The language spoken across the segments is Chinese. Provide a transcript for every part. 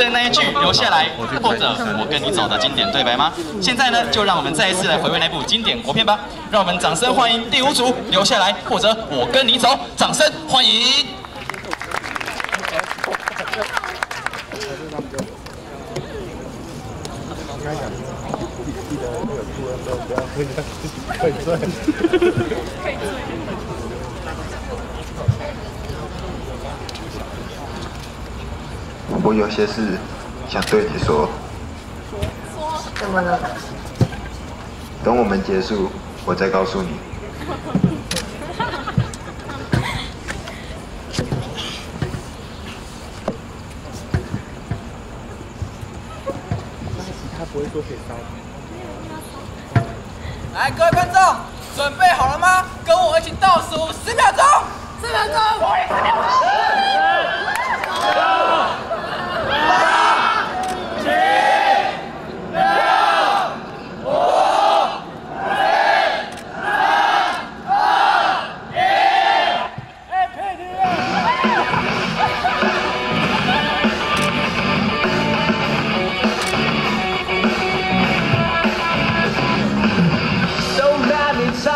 得那一句留下来，或者我跟你走的经典对白吗？现在呢，就让我们再一次来回味那部经典国片吧。让我们掌声欢迎第五组留下来，或者我跟你走，掌声欢迎。我有些事想对你说。说怎么了？等我们结束，我再告诉你。来，各位观众，准备好了吗？跟我一起倒数十秒钟，十秒钟。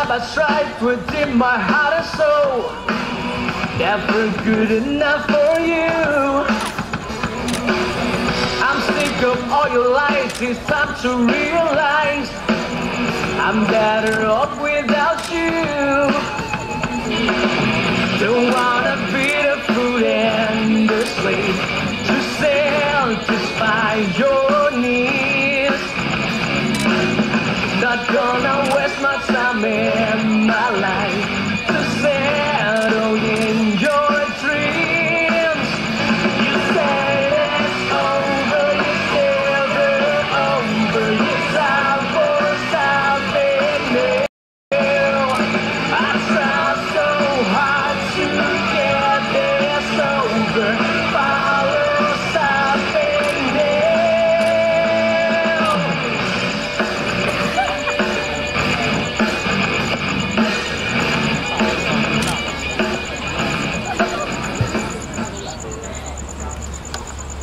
Times I tried within my heart and soul. Never good enough for you. I'm sick of all your lies. It's time to realize I'm better off without you. Don't wanna be the fool and the slave to satisfy your needs. Not gonna waste my time and my life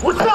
What's up?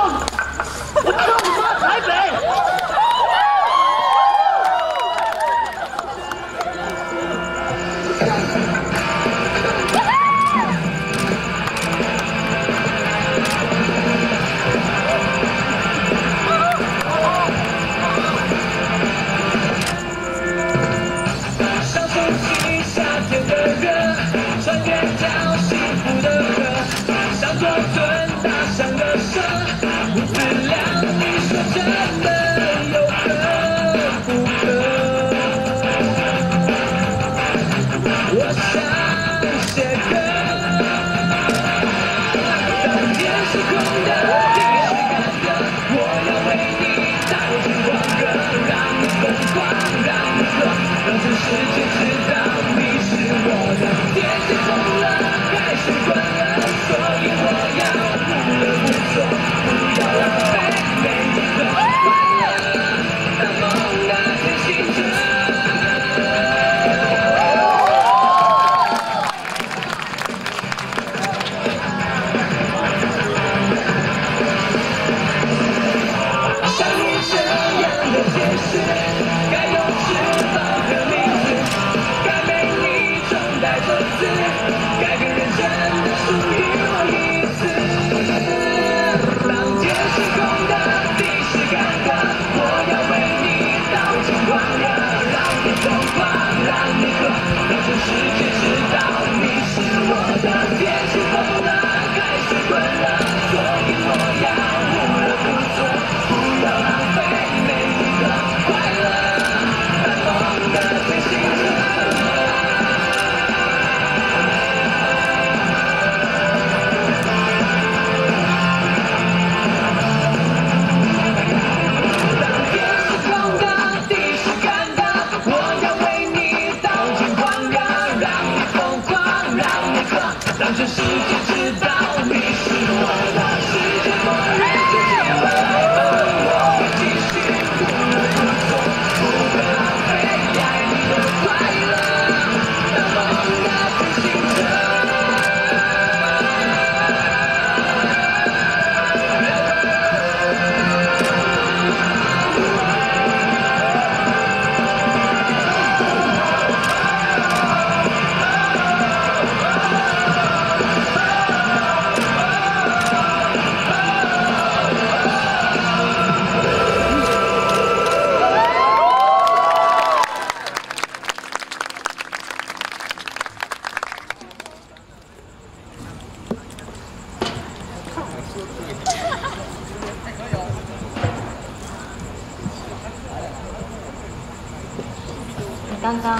刚刚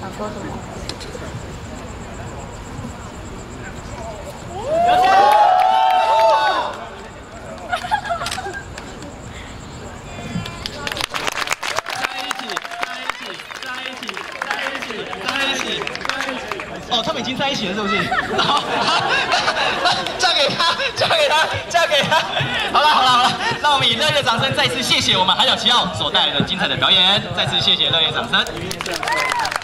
想说什么？哦，他们已经在一起了，是不是？好，嫁给他，嫁给他，嫁给他。热烈掌声再次谢谢我们海角七号所带来的精彩的表演，再次谢谢热烈掌声。